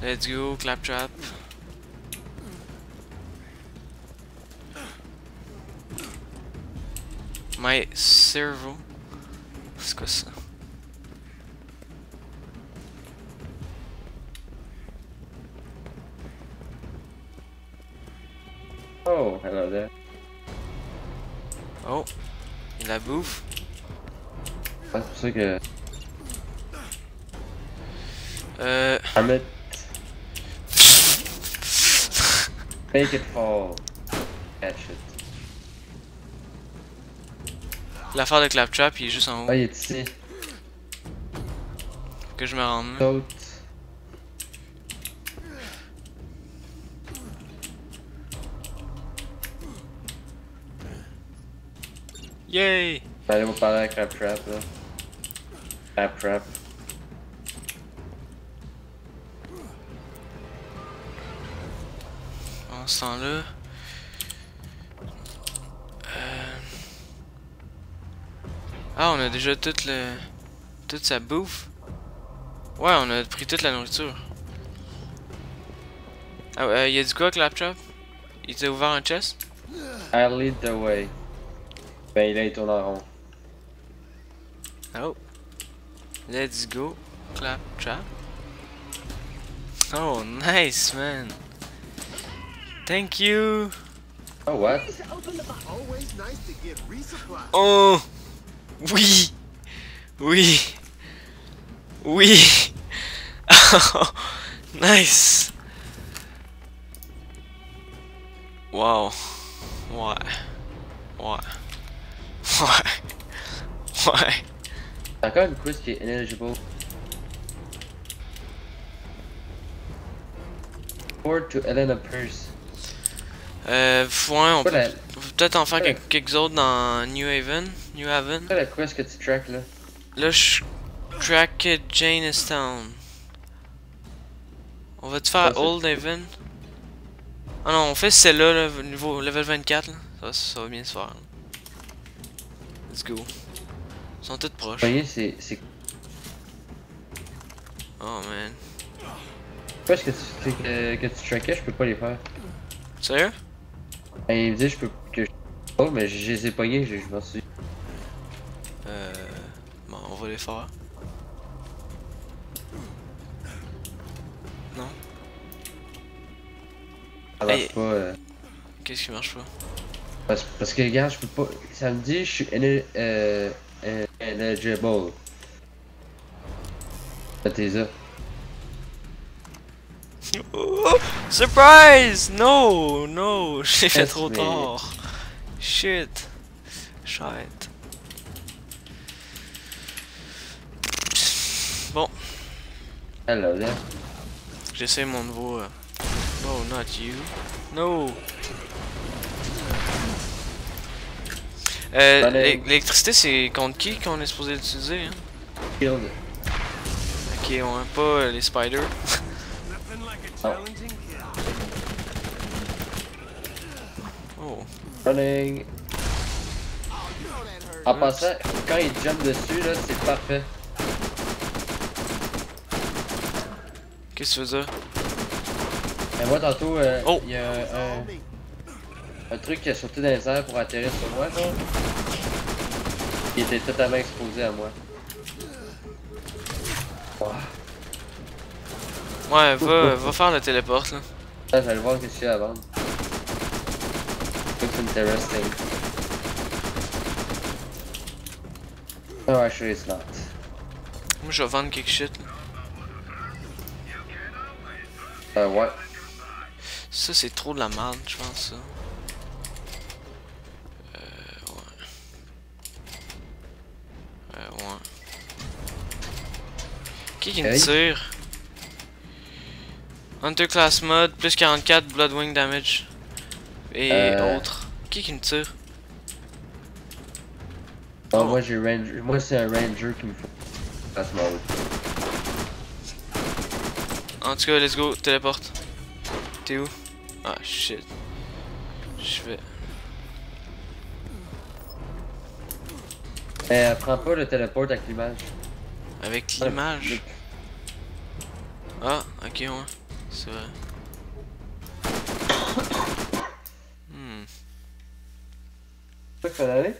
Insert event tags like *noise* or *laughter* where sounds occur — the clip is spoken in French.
Let's go, claptrap. My servo. C'est quoi ça? Oh, hello there. Oh, il la bouffe. Ah, c'est pour ça que. Euh. Damn Make it fall. Catch it. L'affaire de claptrap, il est juste en haut. Ah, il est ici. Que je me rende. Saute. Yay! Vais aller vous parler à Crabtrap là. Crabtrap. Ce temps-là. Euh... Ah, on a déjà toute le. toute sa bouffe. Ouais, on a pris toute la nourriture. Ah, euh, y a du quoi, Claptrap? Il t'a ouvert un chest? I'll lead the way. Ben là, il tourne en rond. Oh. Let's go, Claptrap. Oh, nice, man. Thank you. Oh, what? Oh, we, we, we. *laughs* nice. Wow. What? What? Why? Why? I got Christy ineligible. Or to Elena Purse. Euh, ouais, on peut, la, peut-être en faire quelques, quelques autres dans New Haven. New Haven. la quiz que tu track là? Là, je track Janestown. On va te faire c'est- Old Haven? Ah non, on fait celle-là, là, niveau level 24. Là. Ça, ça va bien se faire. là. Let's go. Ils sont toutes proches. C'est. c'est- Oh man. Quoi est-ce que tu, que, que tu trackais? Je peux pas les faire. Sérieux? Ben, il me dit je peux que je. Oh, mais je les ai pognés, je, je m'en suis. Euh. Bon, on va les faire. Non? Ça marche Hey. pas. euh, Qu'est-ce qui marche pas? parce, parce que, regarde, je peux pas. Ça me dit je suis euh, euh, ineligible. Oh, surprise! No, no, *laughs* j'ai fait trop tard. Shit. Shit. Bon, Hello there. j'essaie mon nouveau. euh, No, not you. No. Euh, l'électricité, c'est contre qui qu'on est supposé l'utiliser? Hein? Shield. Ok, on a pas euh, les spiders. *laughs* Oh. Running. En passant, quand il jump dessus, là, c'est parfait. Qu'est-ce que tu veux dire? Mais moi, tantôt, euh, Oh. il y a un, truc qui a sauté dans les airs pour atterrir sur moi, genre. Il était totalement exposé à moi. Wow. Ouais, va, va faire le téléporte là. Je vais aller voir qu'est-ce qu'il y a à vendre. Looks interesting. Oh, actually it's not. Moi je vais vendre quelque shit. là. Euh, ouais. Ça c'est trop de la merde, je pense ça. Euh, ouais. Euh, ouais. Qui qui me tire? Hunter Class Mode, plus 44 Bloodwing Damage. Et Euh. autres. Qui qui me tire? Bon, Oh. moi, j'ai ranger. Moi, c'est un ranger qui me faut. That's mode. En tout cas, let's go, téléporte. T'es où? Ah shit. Je vais. Euh, prends pas le téléport avec l'image. Avec l'image? Ah, ok, ouais. Isso é. *coughs* Hum. Foi caralho?